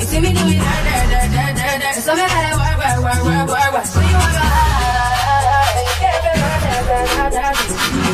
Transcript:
See me do it, da da da da da da. So me savage.